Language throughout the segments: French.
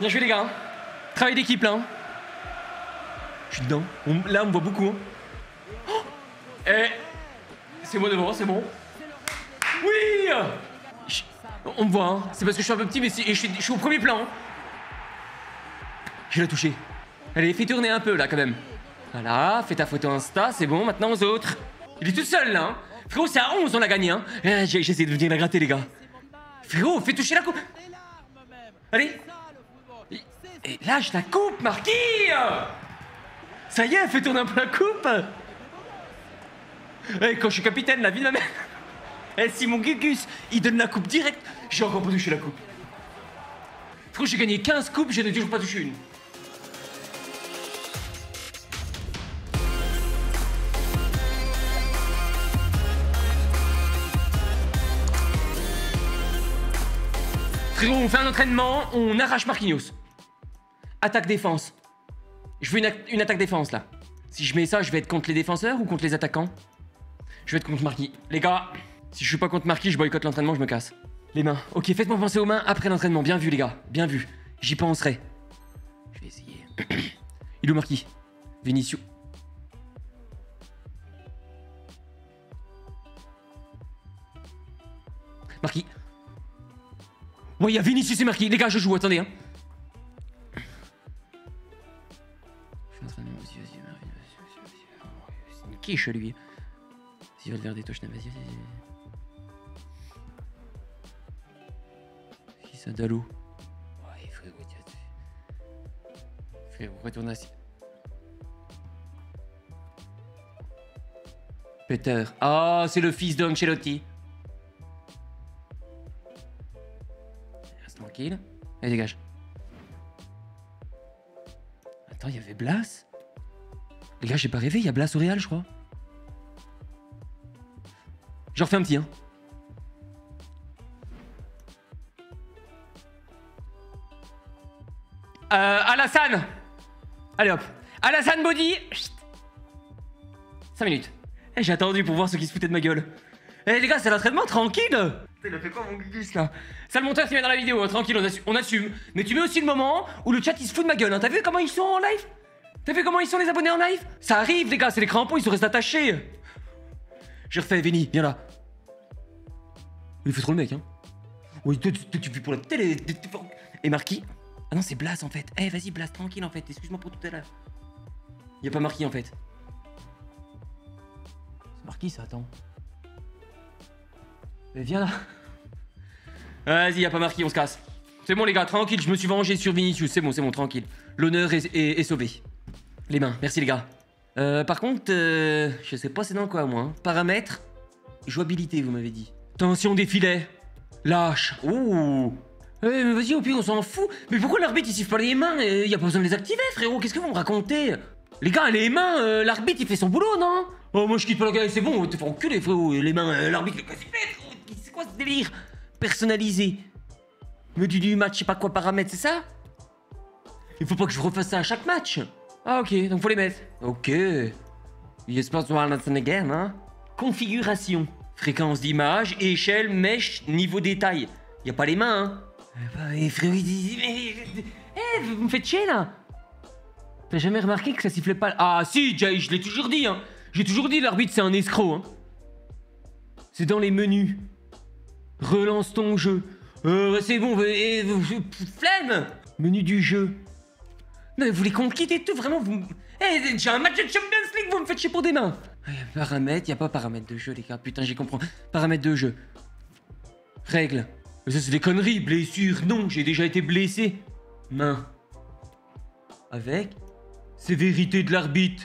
Bien joué les gars. Travail d'équipe là. hein. Je suis dedans. Là on me voit beaucoup. hein. Oh Eh C'est moi devant, c'est bon. Oui On me voit, hein. c'est parce que je suis un peu petit, mais je suis, au premier plan. hein. Je l'ai touché. Allez, fais tourner un peu là quand même. Voilà, fais ta photo Insta, c'est bon, maintenant aux autres. Il est tout seul là. Hein. Frérot, c'est à 11, on l'a gagné. Hein. Eh, j'ai essayé de venir la gratter, les gars. Frérot, fais toucher la coupe. Allez. Et- Et lâche la coupe, Marquis Ça y est, fais tourner un peu la coupe. Eh, quand je suis capitaine, la vie de ma mère. Eh, si mon Gugus, il donne la coupe direct, j'ai encore pas touché la coupe. Frérot, j'ai gagné 15 coupes, je n'ai toujours pas touché une. Frérot, on fait un entraînement, on arrache Marquinhos. Attaque-défense. Je veux une, attaque-défense là. Si je mets ça, je vais être contre les défenseurs ou contre les attaquants? Je vais être contre Marquis. Les gars, si je suis pas contre Marquis, je boycotte l'entraînement, je me casse. Les mains. Ok, faites-moi penser aux mains après l'entraînement. Bien vu, les gars. Bien vu. J'y penserai. Je vais essayer. Il est Marquis? Vinicius. Marquis. Ouais, il y a Vinicius et Marquis. Les gars, je joue, attendez. Hein. Suis en train de... Vas-y, vas-y, vas-y, vas-y, vas-y. Oh, C'est une quiche, lui. Vas-y, Valverde, Tochna, vas-y, vas-y. vas-y. Qui ça, Dalou Ouais, frérot. Frérot, retourne assis. Peter. Ah, c'est le fils d'Ancelotti. Reste tranquille. Allez, dégage. Il y avait Blas Les gars, j'ai pas rêvé, il y a Blas au Real, je crois. J'en refais un petit, hein. Euh, Alassane Allez hop. Alassane Body 5 minutes. Eh, j'ai attendu pour voir ceux qui se foutaient de ma gueule. Eh les gars, c'est l'entraînement, tranquille Il a fait quoi mon gugus là? Ça le monteur qui met dans la vidéo, hein, tranquille, on, on assume. Mais tu mets aussi le moment où le chat il se fout de ma gueule. Hein. T'as vu comment ils sont en live? T'as vu comment ils sont les abonnés en live? Ça arrive les gars, c'est les crampons, ils se restent attachés. J'ai refait, Veni, viens là. Il fait trop le mec, hein. Oui, toi, tu, fais pour la télé. Et Marquis? Ah non, c'est Blas en fait. Eh, vas-y, Blas, tranquille en fait. Excuse-moi pour tout à l'heure. Y a pas Marquis en fait. C'est Marquis ça, attends. Mais viens là. Vas-y, y a pas Marquis, on se casse. C'est bon les gars, tranquille, je me suis vengé sur Vinicius. C'est bon, c'est bon, tranquille. L'honneur est, est- est sauvé. Les mains, merci les gars. Euh, par contre, euh, je sais pas c'est dans quoi moi. hein. Paramètres, jouabilité, vous m'avez dit. Tension des filets. Lâche. Ouh. Eh, mais vas-y, au pire, on s'en fout. Mais pourquoi l'arbitre il siffle pas les mains Il y a pas besoin de les activer, frérot? Qu'est-ce que vous me racontez? Les gars, les mains, euh, l'arbitre il fait son boulot, non? Oh, moi je quitte pas la gueule, c'est bon, te fais enculer, frérot. Les mains, euh, l'arbitre il fait siffler, frérot. Quoi ce délire Personnalisé. Me dit du match, je sais pas quoi paramètres, c'est ça Il faut pas que je refasse ça à chaque match. Ah, ok, donc faut les mettre. Ok. J'espère que tu again, hein Configuration. Fréquence d'image, échelle, mèche, niveau détail. Y a pas les mains, hein Eh frérot, il dit... mais- Eh, vous me faites chier, là T'as jamais remarqué que ça sifflait pas? Ah si, Jay, je l'ai toujours dit, hein J'ai toujours dit, l'arbitre, c'est un escroc, hein C'est dans les menus. Relance ton jeu. Euh, c'est bon, eh, vous- vous- flemme Menu du jeu. Non, mais vous quitte et tout, vraiment, vous... Eh, j'ai un match de Champions League, vous me faites chier pour des mains a Paramètres, y a pas paramètres de jeu, les gars. Putain, j'y comprends. Paramètres de jeu. Règles. Mais ça, c'est des conneries. Blessure, non, j'ai déjà été blessé. Main. Avec sévérité de l'arbitre.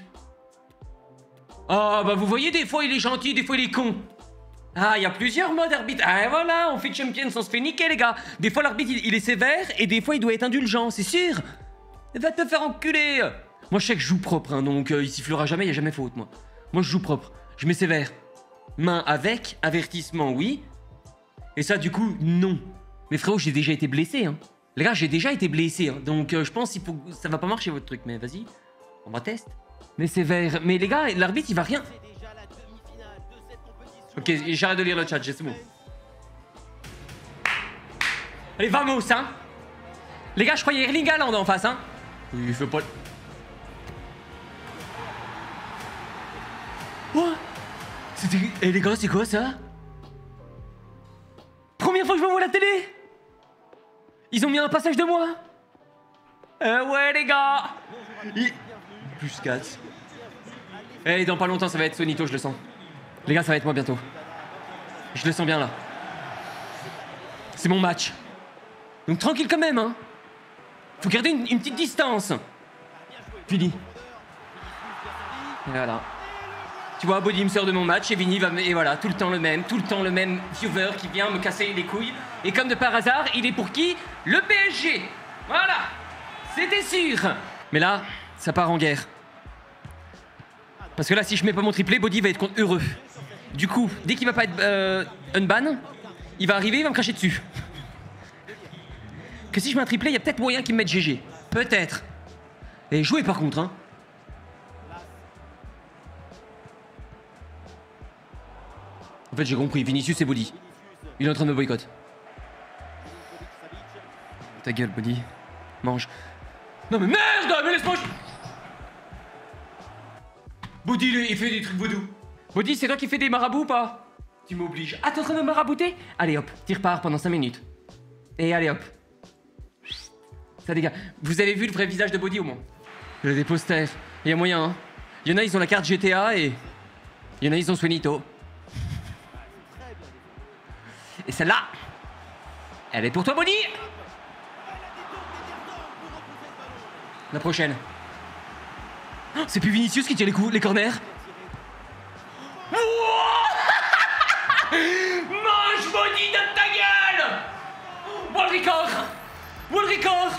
Ah, bah vous voyez, des fois il est gentil, des fois il est con. Ah, il y a plusieurs modes arbitre. Ah, voilà, on fait Champions, on se fait niquer, les gars. Des fois, l'arbitre, il, est sévère, et des fois, il doit être indulgent, c'est sûr. Va te faire enculer. Moi, je sais que je joue propre, hein, donc euh, il sifflera jamais, il y a jamais faute, moi. Moi, je joue propre. Je mets sévère. Main avec, avertissement, oui. Et ça, du coup, non. Mais frérot, j'ai déjà été blessé, hein. Les gars, j'ai déjà été blessé, hein. Donc, euh, je pense qu'il faut... ça va pas marcher, votre truc, mais vas-y. On va tester. Mais sévère. Mais les gars, l'arbitre, il va rien... Ok, j'arrête de lire le chat, c'est bon. Allez, vamos, hein Les gars, je croyais Erling Haaland en face, hein. Il fait pas... Quoi? C'était... Eh les gars, c'est quoi ça? Première fois que je me vois la télé? Ils ont mis un passage de moi? Euh ouais les gars Plus 4. Eh dans pas longtemps ça va être Sonito, je le sens. Les gars, ça va être moi bientôt. Je le sens bien là. C'est mon match. Donc tranquille quand même, hein. Faut garder une, petite distance. Fini. Et Voilà. Tu vois, Body me sort de mon match et Vini va. Et voilà, tout le temps le même, tout le temps le même viewer qui vient me casser les couilles. Et comme de par hasard, il est pour qui Le PSG Voilà C'était sûr Mais là, ça part en guerre. Parce que là, si je mets pas mon triplé, Body va être heureux. Du coup, dès qu'il va pas être euh, unban, il va arriver, il va me cracher dessus. Que si je mets un triplé, il y a peut-être moyen qu'il me mette GG. Peut-être. Et jouer par contre, hein. En fait, j'ai compris. Vinicius et Body. Il est en train de me boycott. Ta gueule, Body. Mange. Non mais merde Mais laisse-moi... Body, il, il fait des trucs vaudou. Body, c'est toi qui fais des marabouts ou pas Tu m'obliges. Ah, t'es en train de marabouter Allez hop, tu repars pendant 5 minutes. Et allez hop. Ça dégage. Vous avez vu le vrai visage de Body au moins Il a des posters. Il y a moyen, hein. Il y en a, ils ont la carte GTA et... Il a, ils ont Suenito. Et celle-là, elle est pour toi, Body La prochaine. Oh, C'est plus Vinicius qui tire les coups, les corners Mange Body de ta gueule World record World record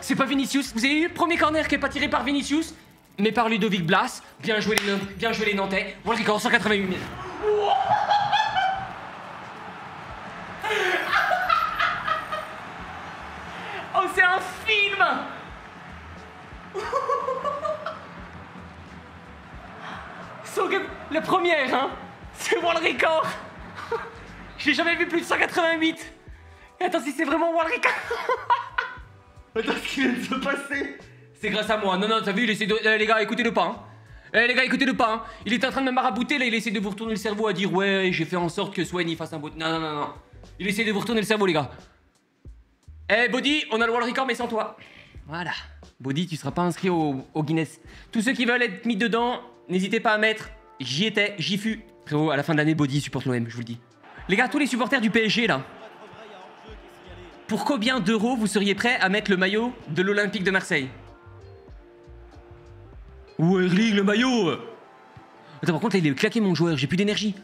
C'est pas Vinicius. Vous avez vu le premier corner qui est pas tiré par Vinicius, mais par Ludovic Blas. Bien joué les, bien joué les Nantais. World record 188 minutes. Oh, c'est un film Game- La première, hein C'est World Record Je l'ai jamais vu plus de 188 Et attends, si c'est vraiment World Record Attends, ce qui vient de se passer C'est grâce à moi. Non, non, t'as vu, il essaie de... Eh, les gars, écoutez-le pas, hein Eh, les gars, écoutez-le pas, hein Il est en train de me marabouter, là, il essaie de vous retourner le cerveau à dire « Ouais, j'ai fait en sorte que Swan, il fasse un beau... » Non, non, non, non. Il essaie de vous retourner le cerveau, les gars. Eh, Body, on a le World Record, mais sans toi. Voilà. Body, tu seras pas inscrit au, au Guinness. Tous ceux qui veulent être mis dedans, n'hésitez pas à mettre. J'y étais, j'y fus. Frérot, à la fin de l'année, Body supporte l'OM, je vous le dis. Les gars, tous les supporters du PSG, là. Pour combien d'euros vous seriez prêts à mettre le maillot de l'Olympique de Marseille? Ou Erling, le maillot? Attends, par contre, là, il est claqué, mon joueur, j'ai plus d'énergie.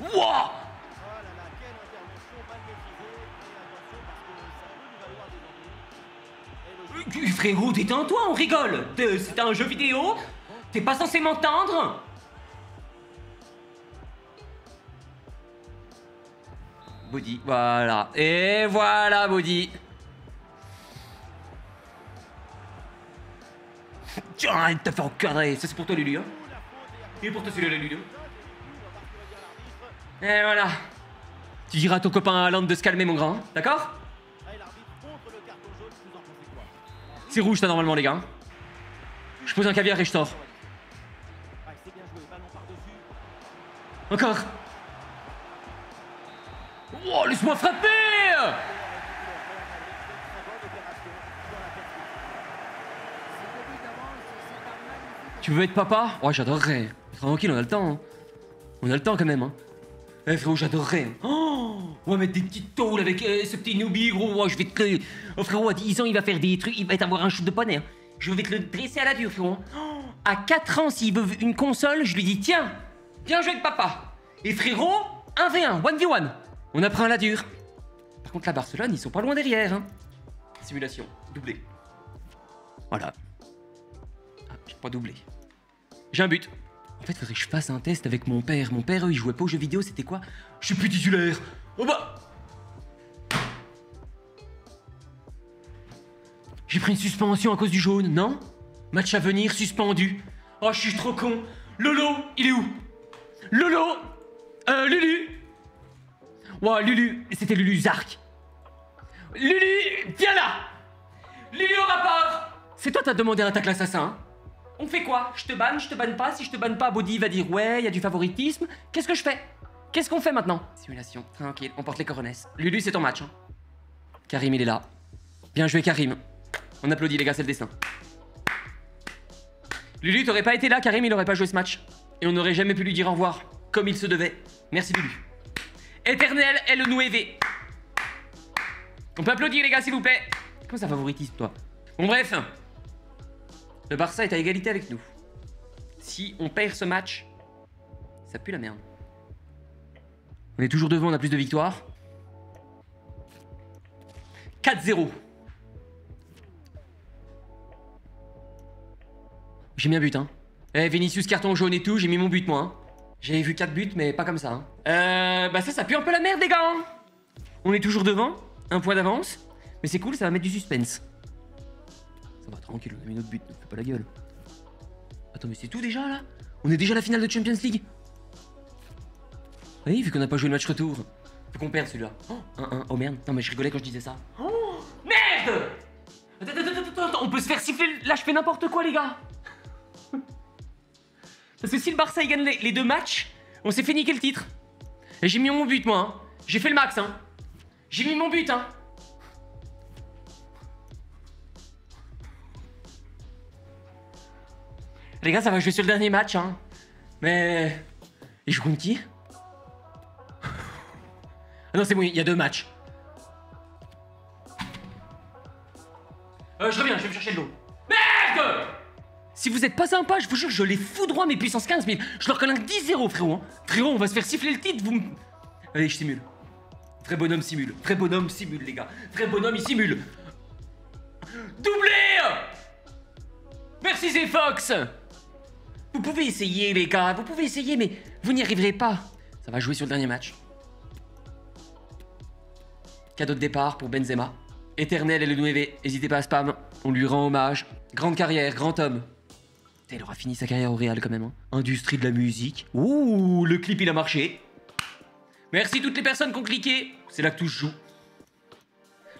Wouah Frérot, détends-toi, on rigole. T'es- C'est un jeu vidéo. T'es pas censé m'entendre. Body, voilà. Et voilà, Body. Tiens, arrête de te faire encadrer. Ça, c'est pour toi, Lulu. Hein. Est pour toi, celui-là, Lulu. Et voilà. Tu diras à ton copain Alan de se calmer, mon grand. hein, D'accord? C'est rouge, ça, normalement, les gars. Je pose un caviar et je sors. Encore. Oh, laisse-moi frapper Tu veux être papa? Ouais, j'adorerais. Tranquille, on a le temps. hein. On a le temps quand même. Hein. Eh frérot, j'adorerais. Oh, on va mettre des petites tôles avec euh, ce petit newbie, gros. Je vais te... Oh frérot, à 10 ans, il va faire des trucs, il va avoir un shoot de poney. hein. Je vais te le dresser à la dure, frérot. Oh, à 4 ans, s'il veut une console, je lui dis, tiens, viens jouer avec papa. Et frérot, 1v1, 1v1. On apprend à la dure. Par contre, la Barcelone, ils sont pas loin derrière. Hein. Simulation, doublé. Voilà. Ah, j'ai pas doublé. J'ai un but. En fait, faudrait que je fasse un test avec mon père. Mon père, eux, il jouait pas aux jeux vidéo, c'était quoi? Je suis plus titulaire. Oh J'ai pris une suspension à cause du jaune, non? Match à venir, suspendu. Oh, je suis trop con. Lolo, il est où? Lolo Euh, Lulu. Wow, Lulu, c'était Lulu Zark. Lulu, viens là. Lulu rapport. C'est toi t'as demandé un tacle assassin hein? On fait quoi? Je te banne, je te banne pas. Si je te banne pas, Body va dire ouais, il y a du favoritisme. Qu'est-ce que je fais? Qu'est-ce qu'on fait maintenant Simulation, tranquille, on porte les coronesses. Lulu, c'est ton match. Hein. Karim, il est là. Bien joué, Karim. On applaudit, les gars, c'est le destin. Lulu, t'aurais pas été là, Karim, il aurait pas joué ce match. Et on n'aurait jamais pu lui dire au revoir, comme il se devait. Merci, Lulu. Éternel est le nouévé. On peut applaudir, les gars, s'il vous plaît. Comment ça favoritise, toi Bon, bref. Le Barça est à égalité avec nous. Si on perd ce match, ça pue la merde. On est toujours devant, on a plus de victoires. 4-0. J'ai mis un but, hein. Eh, Vinicius carton jaune et tout, j'ai mis mon but, moi. Hein. J'avais vu 4 buts, mais pas comme ça. Hein. Euh, bah ça, ça pue un peu la merde, les gars. Hein. On est toujours devant, un point d'avance. Mais c'est cool, ça va mettre du suspense. Ça va, tranquille, on a mis notre but, ne fais pas la gueule. Attends, mais c'est tout déjà, là? On est déjà à la finale de Champions League? Oui, vu qu'on n'a pas joué le match retour. Faut qu'on perde celui-là. Oh, 1-1, oh merde. Non, mais je rigolais quand je disais ça. Oh, merde attends, attends, attends, on peut se faire siffler. Là, je fais n'importe quoi, les gars. Parce que si le Barça il gagne les, deux matchs, on s'est fait niquer le titre. Et j'ai mis mon but, moi. Hein. J'ai fait le max. Hein. J'ai mis mon but. Hein. Les gars, ça va jouer sur le dernier match. Hein. Mais... Et je compte qui? Ah non, c'est bon, il y a deux matchs. Euh, je reviens, je vais me chercher de l'eau. Merde si vous êtes pas sympa, je vous jure, je les foudroie mes puissances 15 000. Je leur colle un 10-0, frérot. Hein. Frérot, on va se faire siffler le titre, vous Allez, je simule. Vrai bonhomme simule. Vrai bonhomme simule, les gars. Vrai bonhomme, il simule. Doublé Merci, Zfox Vous pouvez essayer, les gars. Vous pouvez essayer, mais vous n'y arriverez pas. Ça va jouer sur le dernier match. Cadeau de départ pour Benzema. Éternel et le Nueve. N'hésitez pas à spam. On lui rend hommage. Grande carrière, grand homme. Il aura fini sa carrière au Real quand même. Hein. Industrie de la musique. Ouh, le clip il a marché. Merci toutes les personnes qui ont cliqué. C'est là que tout se joue.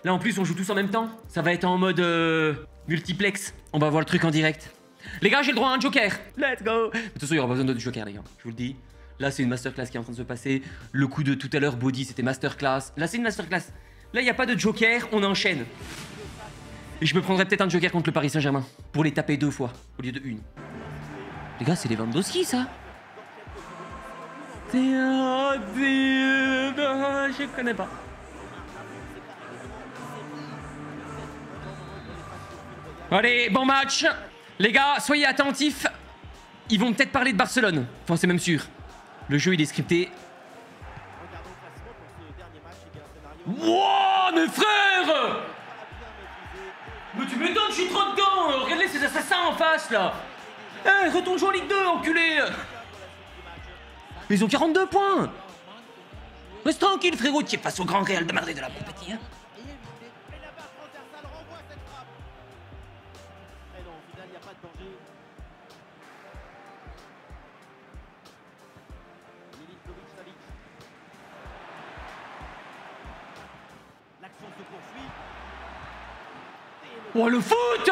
Là en plus on joue tous en même temps. Ça va être en mode euh, multiplex. On va voir le truc en direct. Les gars, j'ai le droit à un joker. Let's go. De toute façon, il y aura besoin de joker, les gars. Je vous le dis. Là, c'est une masterclass qui est en train de se passer. Le coup de tout à l'heure, body, c'était masterclass. Là, c'est une masterclass. Là, il n'y a pas de joker, on enchaîne. Et je me prendrais peut-être un joker contre le Paris Saint-Germain. Pour les taper deux fois, au lieu de une. Les gars, c'est les Lewandowski, ça Je connais pas. Allez, bon match Les gars, soyez attentifs. Ils vont peut-être parler de Barcelone. Enfin, c'est même sûr. Le jeu, il est scripté. Dedans Regardez ces assassins en face, là. Eh, retourne jouer en Ligue 2, enculé. Ils ont 42 points. Reste tranquille, frérot, tu es face au grand Real de Madrid de la compétition. Hein Oh le foot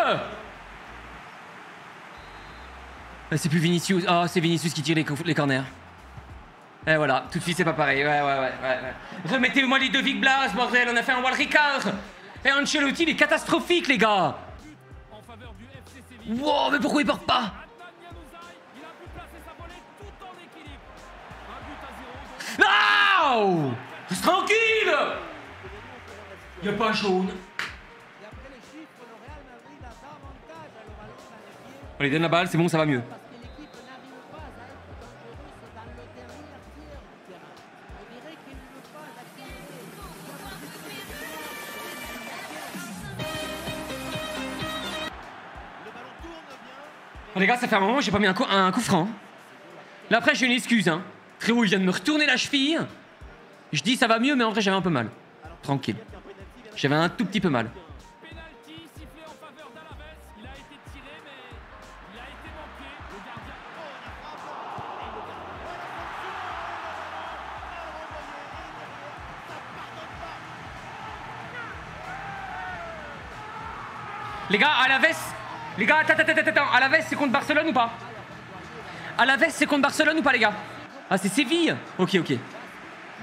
c'est plus Vinicius. Oh, c'est Vinicius qui tire les, corners. Et voilà, tout de suite c'est pas pareil. Ouais, ouais, ouais, ouais. Remettez-moi les deux Vic Blas, bordel. On a fait un Wall Ricard. Et Ancelotti, il est catastrophique, les gars. Wow, mais pourquoi il porte pas? Oh Tranquille Y'a pas jaune. On lui donne la balle, c'est bon, ça va mieux. Les gars, ça fait un moment que j'ai pas mis un coup, franc. Là, après, j'ai une excuse. Hein. Il vient de me retourner la cheville. Je dis ça va mieux, mais en vrai, j'avais un peu mal. Tranquille. J'avais un tout petit peu mal. Les gars, à la veste, les gars, attends, attends, attends. À la veste, c'est contre Barcelone ou pas À la veste, c'est contre Barcelone ou pas, les gars Ah, c'est Séville Ok, ok.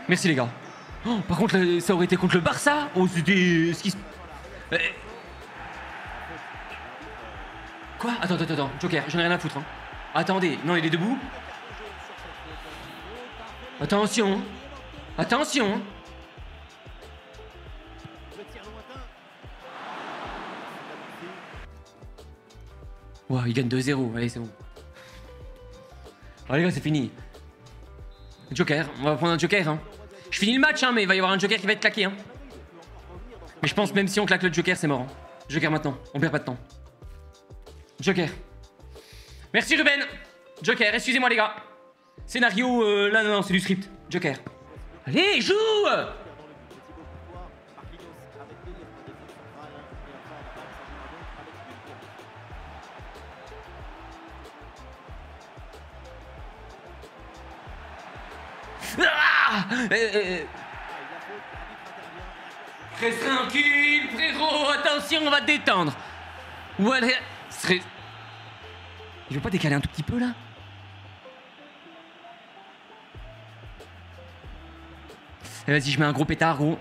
Merci, les gars. Oh, par contre, ça aurait été contre le Barça Oh, c'était. Ce qui. Euh, Quoi Attends, attends, attends. Joker, j'en ai rien à foutre. Hein. Attendez, non, il est debout. Attention. Attention. Ouah, il gagne 2-0. Allez, c'est bon. Allez, les gars, c'est fini. Joker, on va prendre un joker. Hein. Je finis le match, hein, mais il va y avoir un joker qui va être claqué. Hein. Mais je pense même si on claque le joker, c'est mort. hein. Joker maintenant, on perd pas de temps. Joker. Merci Ruben. Joker, excusez-moi les gars. Scénario, euh, là non, non, c'est du script. Joker. Allez, joue Euh, euh, Reste tranquille, frérot, attention, on va te détendre. Serait... Je veux pas décaler un tout petit peu là Eh, Vas-y, je mets un gros pétard, gros.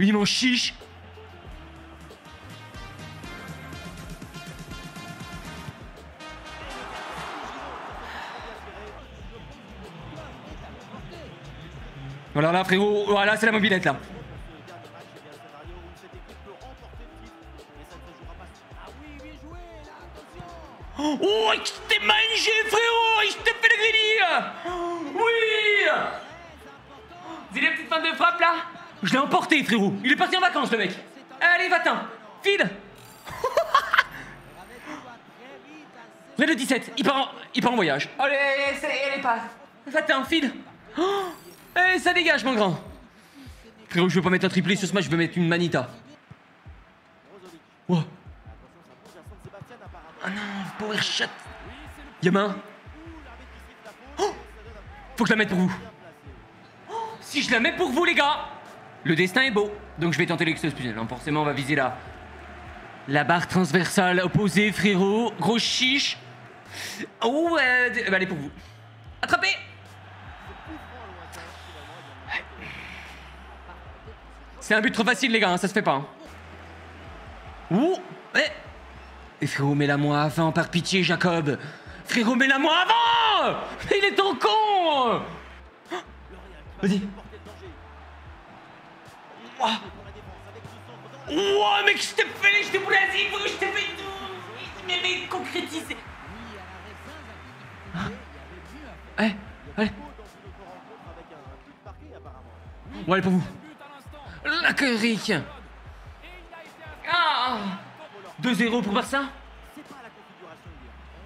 Il m'en chiche. Voilà, là, frérot, voilà, c'est la mobilette là. Oh, je t'ai mangé, frérot fait le griller Oui. Vous avez la petite fin de frappe, là? Je l'ai emporté, frérot. Il est parti en vacances, le mec. Allez, va-t'en. File. Vous le 17, il part en, il part en voyage. Allez, c'est, elle est pas. Va-t'en, file. Oh, Eh, ça dégage, mon grand Frérot, je veux pas mettre un triplé sur ce match, je veux mettre une manita. Wow. Ah non, power shot. Gamin. Oh Faut que je la mette pour vous. Si je la mets pour vous, les gars, le destin est beau. Donc je vais tenter l'explosion. Non, forcément, on va viser la... La barre transversale opposée, frérot. Gros chiche. Oh, euh, bah, allez pour vous. Attrapez C'est un but trop facile, les gars, hein, ça se fait pas. hein. Ouh eh. Et frérot, mets-la moi avant, par pitié, Jacob Frérot, mets-la moi avant Il est ton con Vas-y. Ouah. Ouah, mec, je t'ai fait, je t'ai frérot, je t'ai fait tout Mais, mais, concrétisé Eh, allez Bon, allez pour vous La Rick Ah 2-0 pour Barça?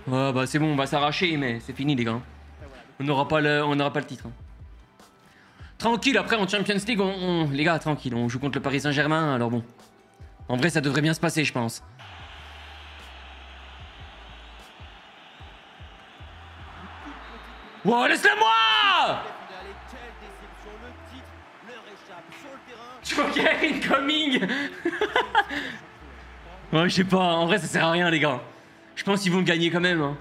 Ouais, bah c'est bon, on va s'arracher, mais c'est fini, les gars. On n'aura pas, le- pas le titre. hein. Tranquille, après en Champions League, les gars, tranquille, on joue contre le Paris Saint-Germain, alors bon. En vrai, ça devrait bien se passer, je pense. Wow, laisse-la Joker incoming Ouais, je sais pas, en vrai ça sert à rien les gars. Je pense qu'ils vont gagner quand même. Hein.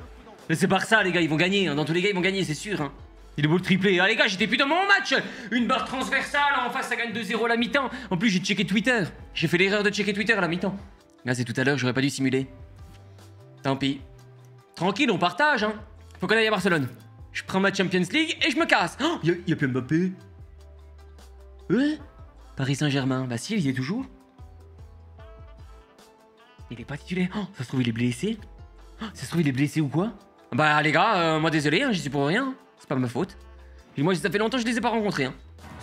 Mais c'est par ça les gars, ils vont gagner. hein. Dans tous les cas, ils vont gagner, c'est sûr. Hein. Il est beau le triplé. Ah les gars, j'étais plus dans mon match Une barre transversale, en face ça gagne 2-0 à la mi-temps. En plus, j'ai checké Twitter. J'ai fait l'erreur de checker Twitter à la mi-temps. Là, c'est tout à l'heure, j'aurais pas dû simuler. Tant pis. Tranquille, on partage, hein. Faut qu'on aille à Barcelone. Je prends ma Champions League et je me casse. Oh, y a, y a plus Mbappé. Ouais Paris Saint-Germain. Bah si, il y est toujours. Il est pas titulaire. Oh, ça se trouve, il est blessé. Oh, ça se trouve, il est blessé ou quoi? Bah les gars, euh, moi désolé, hein, j'y suis pour rien. C'est pas ma faute. Et moi, ça fait longtemps que je les ai pas rencontrés. Hein.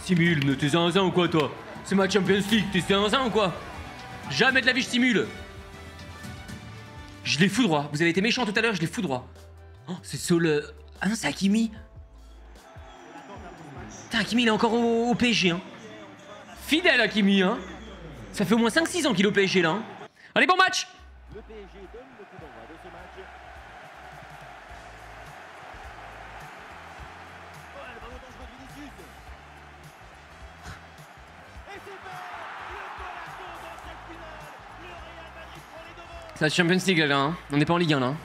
Simule, ne t'es zinzin ou quoi, toi? C'est ma Champions League, t'es zinzin ou quoi? Jamais de la vie, je simule. Je l'ai foudroie. Vous avez été méchant tout à l'heure, je l'ai foudroie. Oh, c'est Sol. Ah non, c'est Hakimi. Putain, Hakimi, il est encore au, au PSG. Hein. Fidèle, Hakimi. Hein. Ça fait au moins 5-6 ans qu'il est au PSG, là. hein. Allez, bon match Le PSG donne le coup d'envoi de ce match. Oh, le ballon dangereux de Vinicius. Et c'est fait Le Monaco dans cette finale Le Real Madrid prend C'est la Champions League, les gars. hein. On n'est pas en Ligue 1, là. hein.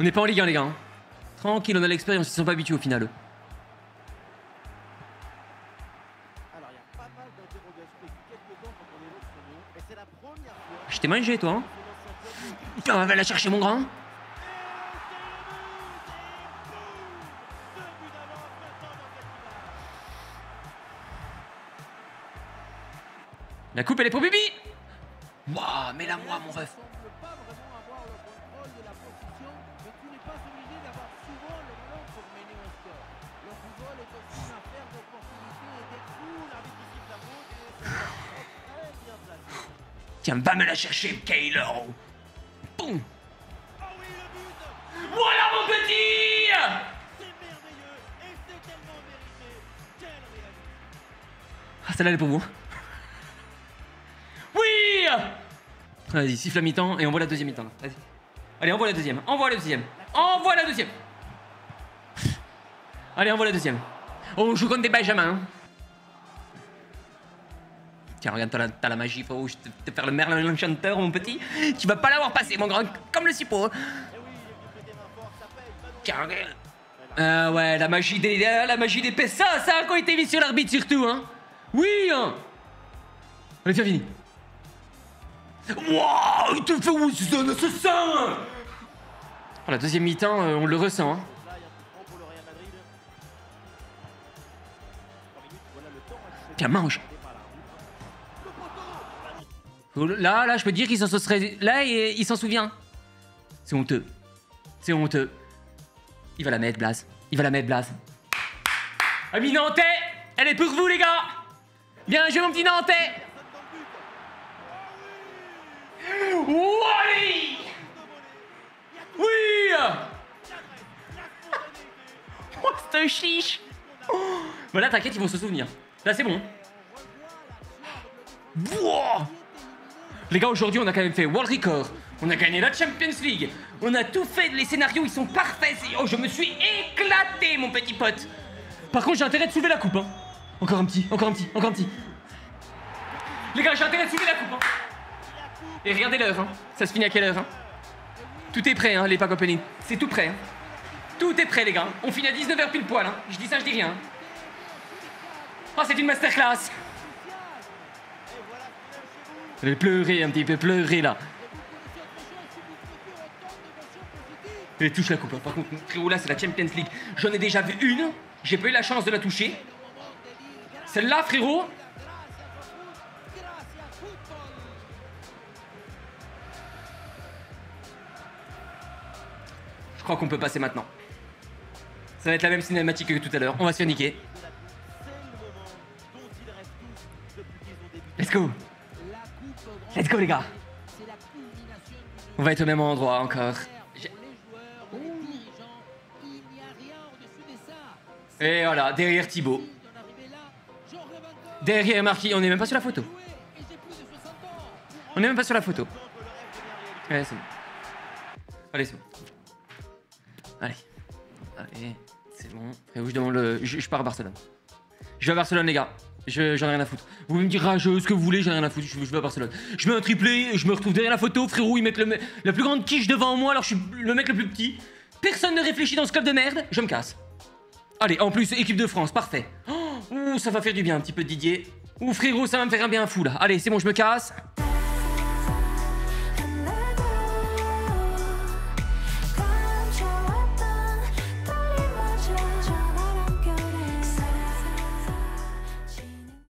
On n'est pas en Ligue 1, les gars. hein. Tranquille, on a l'expérience. Ils sont pas habitués au final. eux. T'ai mangé, toi. Hein. Putain, va la chercher, mon grand. La coupe, elle est pour Bibi Waouh, mais la moi, mon ref. Tiens, va me la chercher, Kaylor Boum Oh Voilà, mon petit Ah, celle-là, elle est pour vous. Oui Vas-y, siffle la mi-temps et envoie la deuxième mi-temps. Vas-y. Allez, envoie la deuxième. Envoie la deuxième. Envoie la deuxième. Allez, envoie la deuxième. Oh, on joue contre des Benjamins. hein. Tiens, regarde, t'as la, la magie, frérot. Je te, faire le Merlin l'Enchanteur, mon petit. Tu vas pas l'avoir passé, mon grand. Comme le cipot. Tiens. Ah ouais, la magie des, la magie des PSA, ça a quand été mis sur l'arbitre surtout, hein? Oui, hein. Allez, c'est fini. Waouh, il te fait où c'est un assassin Oh, La deuxième mi-temps, euh, on le ressent, hein. Là, il Là, là, je peux dire qu'il s'en se serait... Là, il, il s'en souvient. C'est honteux. C'est honteux. Il va la mettre, Blas. Il va la mettre, Blas. Ami Nantais, elle est pour vous, les gars. Bien joué, mon petit Nantais. Oui Oui Oh, c'est un chiche. Voilà, t'inquiète, ils vont se souvenir. Là, c'est bon. Wouah Les gars, aujourd'hui, on a quand même fait World Record. On a gagné la Champions League. On a tout fait. Les scénarios, ils sont parfaits. Oh, je me suis éclaté, mon petit pote. Par contre, j'ai intérêt de soulever la coupe. Hein. Encore un petit, encore un petit, encore un petit. Les gars, j'ai intérêt de soulever la coupe. Hein. Et regardez l'heure. Hein. Ça se finit à quelle heure hein Tout est prêt, hein, les pack opening. C'est tout prêt. hein. Tout est prêt, les gars. On finit à 19h pile poil. Hein. Je dis ça, je dis rien. Oh, c'est une masterclass. Allez, pleurer un petit peu, pleurer là. Et touche la coupe. hein. Par contre, frérot, là, c'est la Champions League. J'en ai déjà vu une. J'ai pas eu la chance de la toucher. Celle-là, frérot. Je crois qu'on peut passer maintenant. Ça va être la même cinématique que tout à l'heure. On va se faire niquer. Let's go. Let's go, les gars. On va être au même endroit encore. Et voilà, derrière Thibaut. Derrière Marquis, on n'est même pas sur la photo. On n'est même pas sur la photo. Allez, c'est bon. Allez, c'est bon. Allez. Allez, c'est bon. Frérot, je demande le. Je pars à Barcelone. Je vais à Barcelone, les gars. Je- J'en ai rien à foutre. Vous me dire rageux, ce que vous voulez, j'en ai rien à foutre. Je, je vais à Barcelone. Je mets un triplé, je me retrouve derrière la photo. Frérot, ils mettent le, la plus grande quiche devant moi, alors je suis le mec le plus petit. Personne ne réfléchit dans ce club de merde. Je me casse. Allez, en plus, équipe de France, parfait. Oh, ça va faire du bien, un petit peu Didier. Ouh, frérot, ça va me faire un bien fou là. Allez, c'est bon, je me casse.